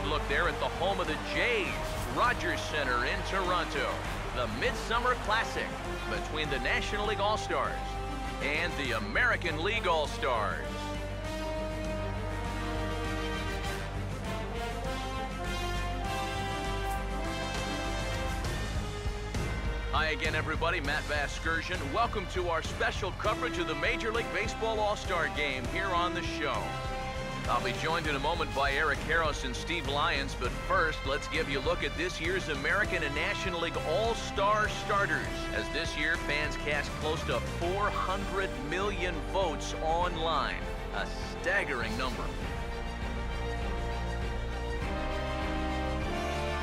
good look there at the home of the Jays, Rogers Centre in Toronto. The Midsummer Classic between the National League All-Stars and the American League All-Stars. Hi again, everybody. Matt Vasgersian. Welcome to our special coverage of the Major League Baseball All-Star Game here on the show. I'll be joined in a moment by Eric Karros and Steve Lyons, but first, let's give you a look at this year's American and National League All-Star starters. As this year, fans cast close to 400 million votes online. A staggering number.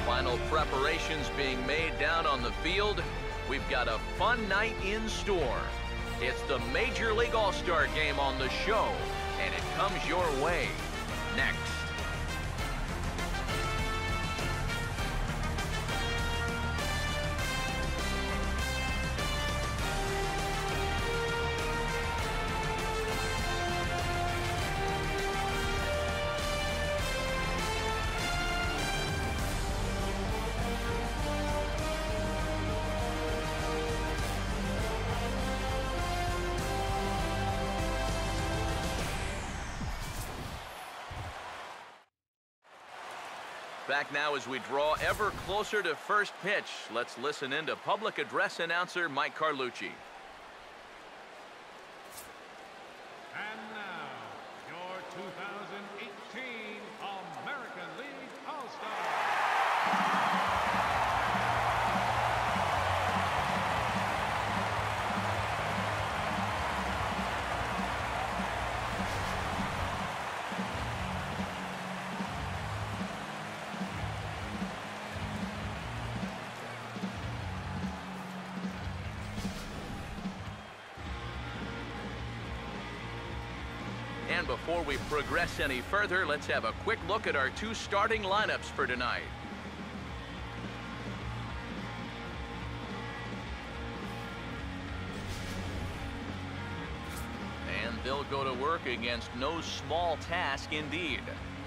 Final preparations being made down on the field. We've got a fun night in store. It's the Major League All-Star Game on the show, and it comes your way next. Back now as we draw ever closer to first pitch. Let's listen in to public address announcer Mike Carlucci. Before we progress any further, let's have a quick look at our two starting lineups for tonight. And they'll go to work against no small task indeed.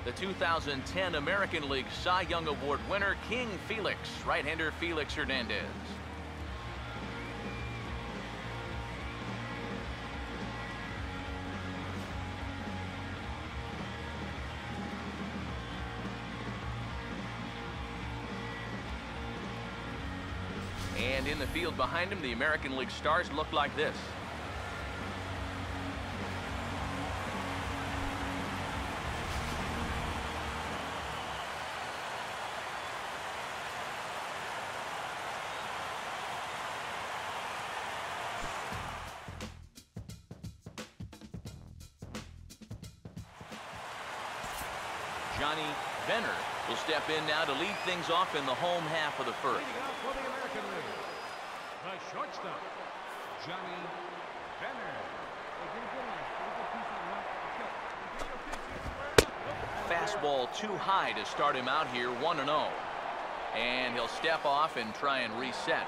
The 2010 American League Cy Young Award winner, King Felix, right-hander Felix Hernandez. In the field behind him, the American League stars look like this. Johnny Venner will step in now to lead things off in the home half of the first. Shortstop, Johnny Benner. Fastball too high to start him out here 1-0. And he'll step off and try and reset.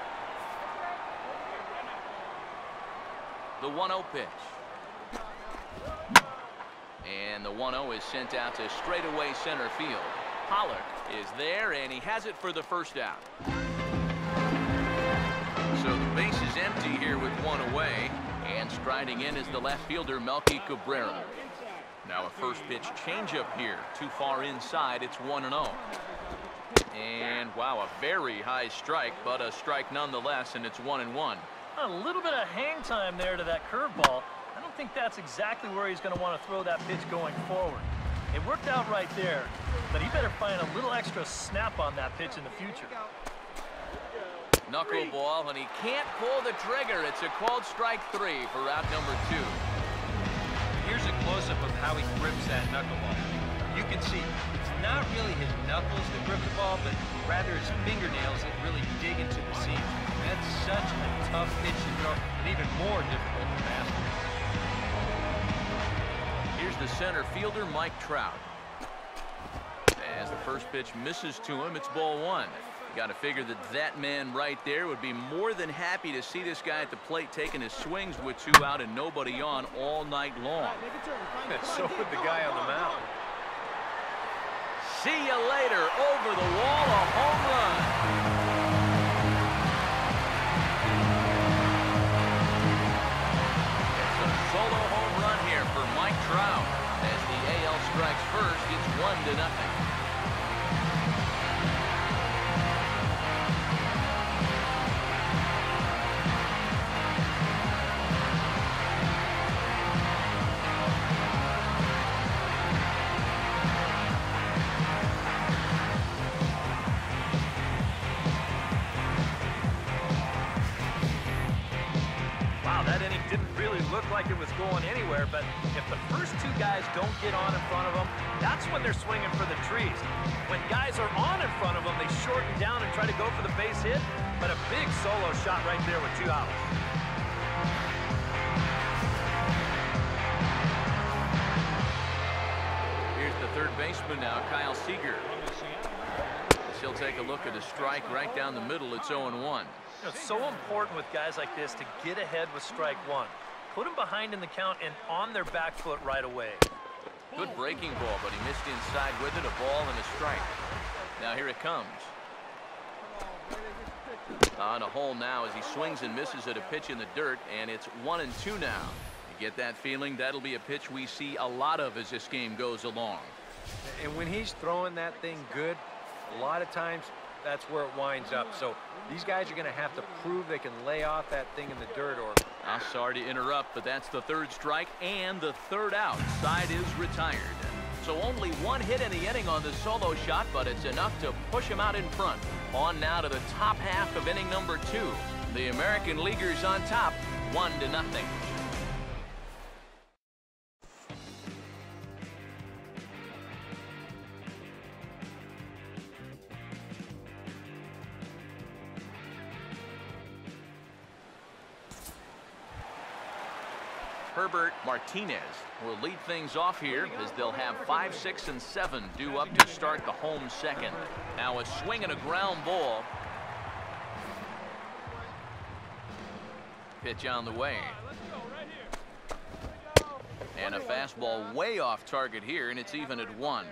The 1-0 pitch. And the 1-0 is sent out to straightaway center field. Pollock is there, and he has it for the first out. Striding in is the left fielder, Melky Cabrera. Now a first pitch changeup here. Too far inside. It's 1-0. And wow, a very high strike, but a strike nonetheless, and it's 1 and 1. A little bit of hang time there to that curveball. I don't think that's exactly where he's going to want to throw that pitch going forward. It worked out right there, but he better find a little extra snap on that pitch in the future. Knuckleball, and he can't pull the trigger. It's a called strike three for out number two. Here's a close-up of how he grips that knuckleball. You can see it's not really his knuckles that grip the ball, but rather his fingernails that really dig into the seam. That's such a tough pitch to throw, and even more difficult to master. Here's the center fielder, Mike Trout. As the first pitch misses to him, it's ball one. Got to figure that that man right there would be more than happy to see this guy at the plate taking his swings with two out and nobody on all night long. so would the guy on the mound. See you later. Over the wall, a home run. It's a solo home run here for Mike Trout. As the AL strikes first, it's one to nothing. Didn't really look like it was going anywhere, but if the first two guys don't get on in front of them, that's when they're swinging for the trees. When guys are on in front of them, they shorten down and try to go for the base hit, but a big solo shot right there with two outs. Here's the third baseman now, Kyle Seager. From the Seattle. He'll take a look at a strike right down the middle. It's 0-1. You know, it's so important with guys like this to get ahead with strike one. Put them behind in the count and on their back foot right away. Good breaking ball, but he missed inside with it. A ball and a strike. Now here it comes. On a hole now as he swings and misses at a pitch in the dirt, and it's one and two now. You get that feeling? That'll be a pitch we see a lot of as this game goes along. And when he's throwing that thing good, a lot of times that's where it winds up. So these guys are going to have to prove they can lay off that thing in the dirt or I'm sorry to interrupt, but that's the third strike and the third out. Side is retired. So only one hit in the inning on the solo shot, but it's enough to push him out in front. On now to the top half of inning number two. The American Leaguers on top, one to nothing. Martinez will lead things off here as they'll have five, six, and seven due up to start the home second. Now a swing and a ground ball. Pitch on the way. And a fastball way off target here, and it's even at one.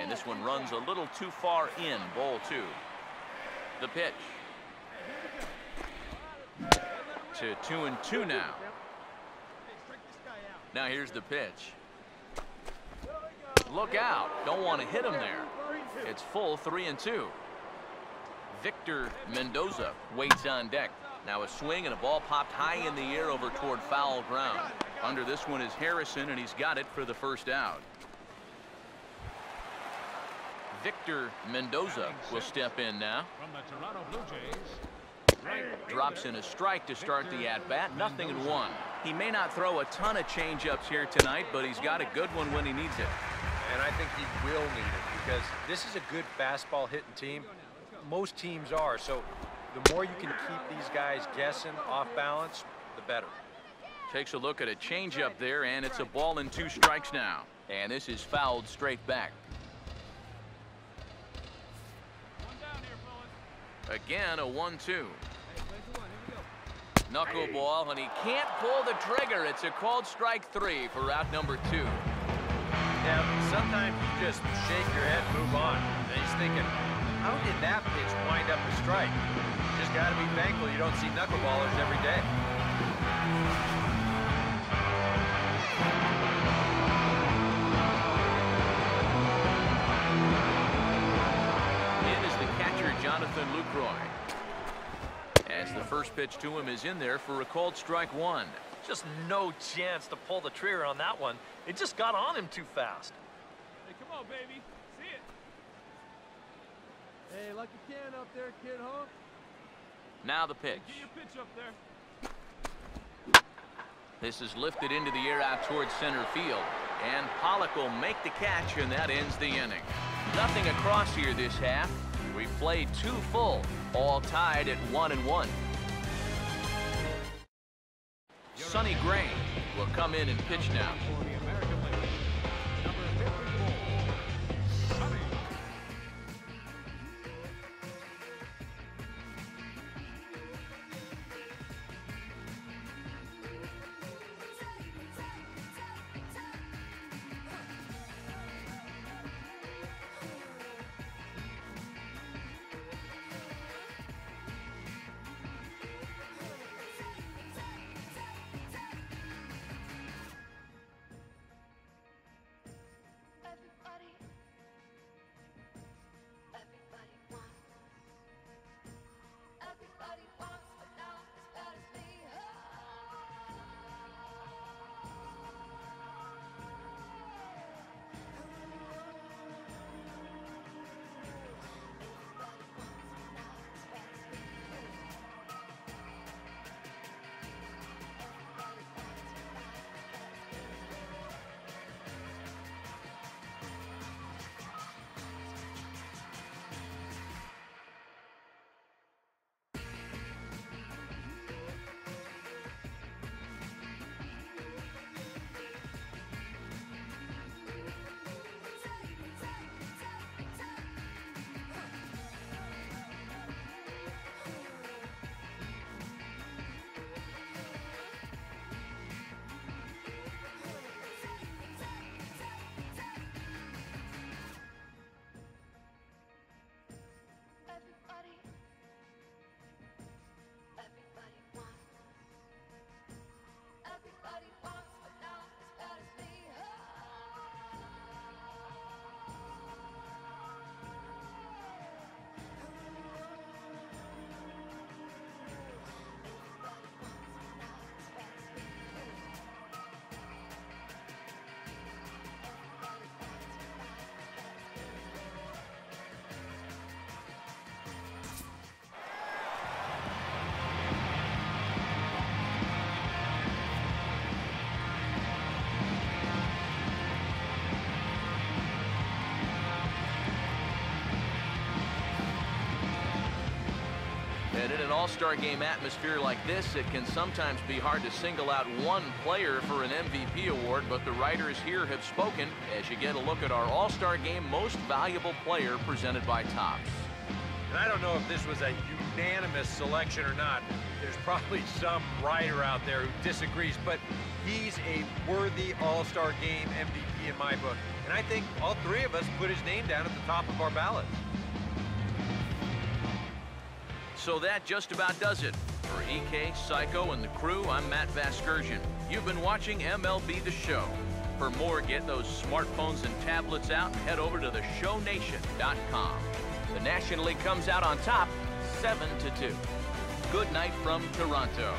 And this one runs a little too far in, ball two. The pitch. To two and two now. Now here's the pitch. Look out. Don't want to hit him there. It's full three and two. Victor Mendoza waits on deck. Now a swing and a ball popped high in the air over toward foul ground. Under this one is Harrison, and he's got it for the first out. Victor Mendoza will step in now. From the Toronto Blue Jays. Drops in a strike to start the at-bat. Nothing in one. He may not throw a ton of changeups here tonight, but he's got a good one when he needs it. and I think he will need it because this is a good fastball hitting team. Most teams are. So the more you can keep these guys guessing off balance, the better. Takes a look at a changeup there, and it's a ball and two strikes now. And this is fouled straight back. Again, a 1-2. Knuckleball, and he can't pull the trigger. It's a called strike three for out number two. Now, sometimes you just shake your head and move on. And he's thinking, how did that pitch wind up a strike? Just got to be thankful you don't see knuckleballers every day. In is the catcher, Jonathan Lucroy. As the first pitch to him is in there for a called strike one. Just no chance to pull the trigger on that one. It just got on him too fast. Hey, come on, baby. See it. Hey, lucky can up there, kid, huh? Now the pitch. Get your pitch up there. This is lifted into the air out towards center field. And Pollock will make the catch, and that ends the inning. Nothing across here this half. We played two full, all tied at one and one. Sonny Gray will come in and pitch now. All-star game atmosphere like this, it can sometimes be hard to single out one player for an MVP award, but the writers here have spoken as you get a look at our all-star game most valuable player presented by Topps. And I don't know if this was a unanimous selection or not. There's probably some writer out there who disagrees, but he's a worthy All-Star Game MVP in my book. And I think all three of us put his name down at the top of our ballot. So that just about does it. For EK, Psycho, and the crew, I'm Matt Vasgersian. You've been watching MLB The Show. For more, get those smartphones and tablets out and head over to theshownation.com. The National League comes out on top, 7 to 2. Good night from Toronto.